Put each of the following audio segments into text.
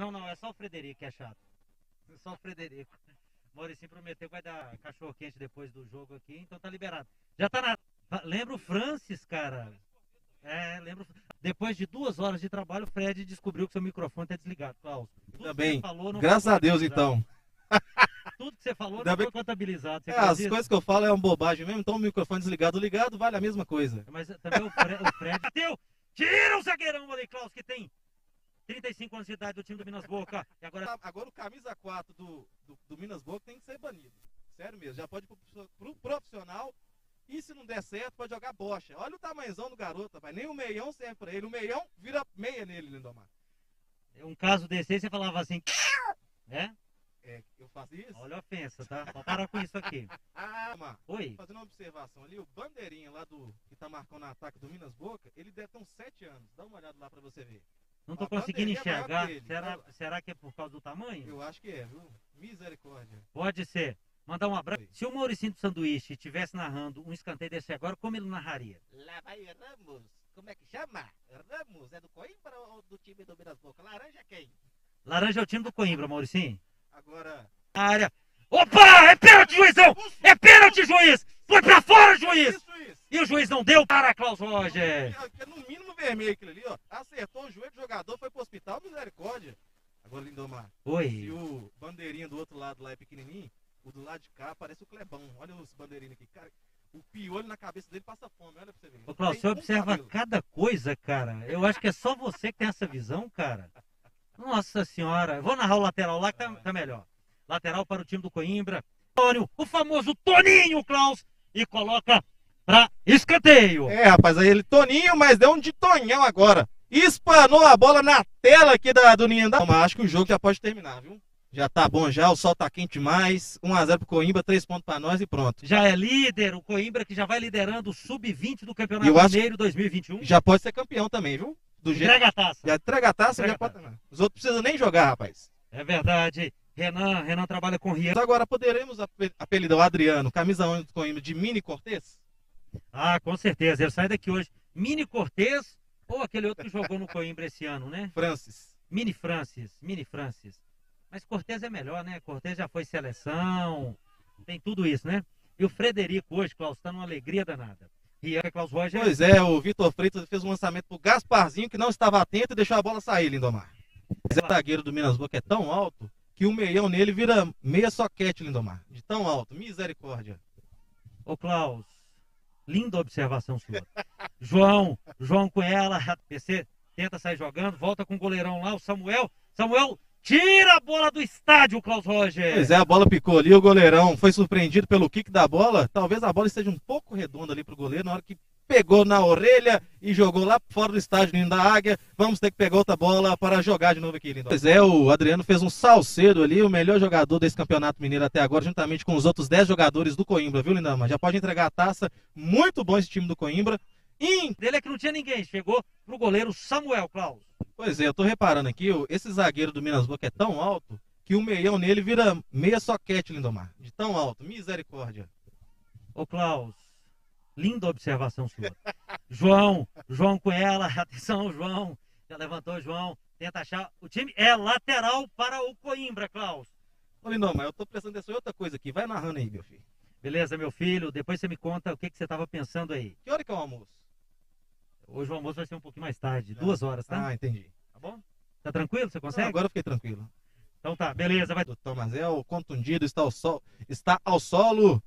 Não, não, é só o Frederico que é chato. É só o Frederico. Mauricinho prometeu que vai dar cachorro quente depois do jogo aqui, então tá liberado. Já tá na. Lembra o Francis, cara? É, lembro. Depois de duas horas de trabalho, o Fred descobriu que seu microfone tá desligado, Klaus. Tudo Também. Falou, Graças a Deus, então. Tudo que você falou Ainda não bem... foi contabilizado. É, as coisas que eu falo é uma bobagem mesmo, então o microfone desligado ligado vale a mesma coisa. Mas também o Fred. O Fred... Bateu! Tira o zagueirão ali, Klaus, que tem 35 anos de idade do time do Minas Boca. E agora... agora o camisa 4 do, do, do Minas Boca tem que ser banido. Sério mesmo, já pode ir pro, pro profissional. E se não der certo, pode jogar bocha. Olha o tamanhozão do garoto, rapaz. Nem o meião serve pra ele. O meião vira meia nele, Lindomar. Um caso desse aí, você falava assim, né? É, eu faço isso? Olha a ofensa, tá? Vou parar com isso aqui. ah, Mar, Oi. Fazendo uma observação ali, o bandeirinha lá do que tá marcando o ataque do Minas Boca, ele deve ter uns 7 anos. Dá uma olhada lá pra você ver. Não tô a conseguindo é enxergar. será, será que é por causa do tamanho? Eu acho que é, viu? Misericórdia. Pode ser. Mandar um abraço. Oi. Se o Mauricinho do Sanduíche estivesse narrando um escanteio desse agora, como ele narraria? Lá vai Ramos. Como é que chama? Ramos. É do Coimbra ou do time do Minas Boca? Laranja quem? Laranja é o time do Coimbra, Mauricinho. Agora. área. Opa! É pênalti, juizão! É pênalti, juiz! Foi pra fora, juiz! Isso, E o juiz não deu para Klaus Roger. É no mínimo vermelho aquilo ali, ó. Acertou o joelho do jogador, foi pro hospital, misericórdia. Agora, Lindomar. Oi. E o bandeirinha do outro lado lá é pequenininho, o do lado de cá parece o Clebão. Olha os bandeirinhos aqui. Cara, o piolho na cabeça dele passa fome, olha pra você ver. Ô, Klaus, você observa cada coisa, cara. Eu acho que é só você que tem essa visão, cara. Nossa senhora. Vou narrar o lateral lá que tá, tá melhor. Lateral para o time do Coimbra. O famoso Toninho, Klaus. E coloca para escanteio. É, rapaz, aí ele Toninho, mas deu um de Tonhão agora. Espanou a bola na tela aqui da, do Ninho da... Mas acho que o jogo já pode terminar, viu? Já tá bom já, o sol tá quente demais. 1x0 pro Coimbra, 3 pontos para nós e pronto. Já é líder, o Coimbra que já vai liderando o Sub-20 do Campeonato Mineiro 2021. Já pode ser campeão também, viu? Do entrega jeito... a taça. Já entrega a taça, entrega já pode... Taça. Os outros precisam nem jogar, rapaz. É verdade. Renan, Renan trabalha com Rian. Agora poderemos apelidar o Adriano, camisa 11 do Coimbra, de Mini Cortez? Ah, com certeza. Ele sai daqui hoje. Mini Cortez ou aquele outro que jogou no Coimbra esse ano, né? Francis. Mini Francis. Mini Francis. Mas Cortez é melhor, né? Cortez já foi seleção. Tem tudo isso, né? E o Frederico hoje, Klaus, está numa alegria danada. Rian, Klaus Roger. Pois é, o Vitor Freitas fez um lançamento pro Gasparzinho que não estava atento e deixou a bola sair, Lindomar. Esse zagueiro do Minas Boca é tão alto que o meião nele vira meia soquete, Lindomar. De tão alto. Misericórdia. Ô, Klaus, linda observação sua. João, João com ela, PC tenta sair jogando, volta com o goleirão lá, o Samuel. Samuel tira a bola do estádio, Klaus Roger. Pois é, a bola picou ali, o goleirão foi surpreendido pelo kick da bola. Talvez a bola esteja um pouco redonda ali pro goleiro na hora que pegou na orelha e jogou lá fora do estádio Lindo da Águia. Vamos ter que pegar outra bola para jogar de novo aqui, Lindo. Pois é, o Adriano fez um salcedo ali, o melhor jogador desse campeonato mineiro até agora, juntamente com os outros 10 jogadores do Coimbra, viu, Lindama? Já pode entregar a taça. Muito bom esse time do Coimbra. E... Dele é que não tinha ninguém, chegou pro goleiro Samuel Klaus. Pois é, eu tô reparando aqui, esse zagueiro do Minas Boca é tão alto que o meião nele vira meia soquete, Lindomar. De tão alto, misericórdia. Ô Klaus, Linda observação sua. João, João com ela, atenção, João. Já levantou, João. Tenta achar. O time é lateral para o Coimbra, Klaus. Ô, Lindão, mas eu tô prestando atenção em outra coisa aqui. Vai narrando aí, meu filho. Beleza, meu filho. Depois você me conta o que, que você estava pensando aí. Que hora que é o almoço? Hoje o almoço vai ser um pouquinho mais tarde. Ah. Duas horas, tá? Ah, entendi. Tá bom? Tá tranquilo? Você consegue? Não, agora eu fiquei tranquilo. Então tá, beleza. Vai. O Tomazel, contundido, está ao, sol, está ao solo.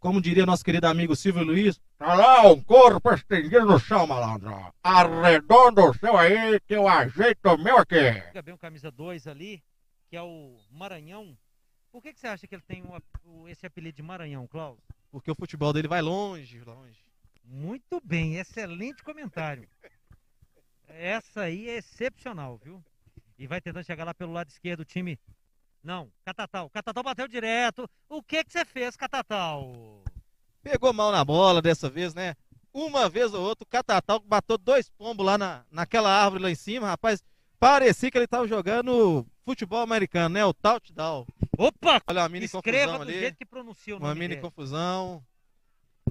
Como diria nosso querido amigo Silvio Luiz, tá lá um corpo estendido no chão, malandro. Arredonda o seu aí que eu ajeito o meu aqui. Pega bem o camisa 2 ali, que é o Maranhão. Por que, que você acha que ele tem um, esse apelido de Maranhão, Klaus? Porque o futebol dele vai longe, longe. Muito bem, excelente comentário. Essa aí é excepcional, viu? E vai tentando chegar lá pelo lado esquerdo do time não, Catatal. Catatal bateu direto. O que que você fez, Catatal? Pegou mal na bola dessa vez, né? Uma vez ou outra, o Catatal bateu dois pombos lá na, naquela árvore lá em cima, rapaz. Parecia que ele tava jogando futebol americano, né? O touchdown. Opa! Olha uma mini Escreva confusão do ali. jeito que pronuncia o nome Uma mini dele. confusão.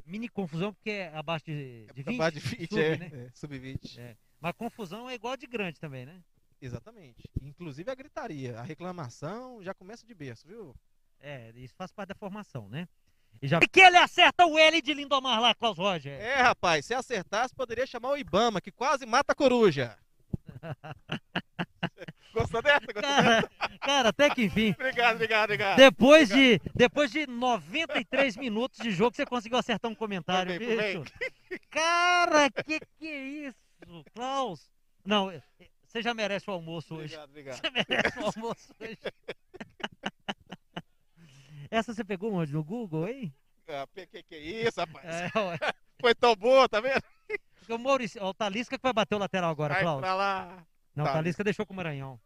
Mini confusão porque é abaixo de, de 20? Abaixo de 20, sub, é. Né? é Sub-20. É. Mas confusão é igual de grande também, né? Exatamente. Inclusive a gritaria, a reclamação já começa de berço, viu? É, isso faz parte da formação, né? E já que ele acerta o L de Lindomar lá, Klaus Roger. É, rapaz, se acertasse, poderia chamar o Ibama, que quase mata a coruja. Gostou dessa? Gostou dessa? Cara, cara, até que enfim. Obrigado, obrigado, obrigado. Depois de, depois de 93 minutos de jogo, você conseguiu acertar um comentário, bem, bicho. Cara, que que é isso, Klaus? Não, você já merece o almoço hoje. Obrigado, obrigado. Você merece o almoço hoje. Essa você pegou onde? No Google, hein? Ah, que, que é isso, rapaz? É. Foi tão boa, tá vendo? O Maurício, o Talisca que vai bater o lateral agora, Vai Klaus. pra lá. Não, o Talisca. Deixou com o Maranhão.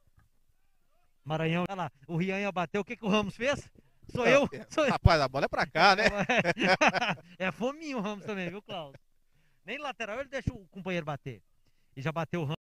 Maranhão, olha lá, o Rian ia bater, o que, que o Ramos fez? Sou eu, É, sou eu. Rapaz, a bola é pra cá, né? É fominho o Ramos também, viu, Klaus? Nem lateral ele deixa o companheiro bater. E já bateu o Ramos.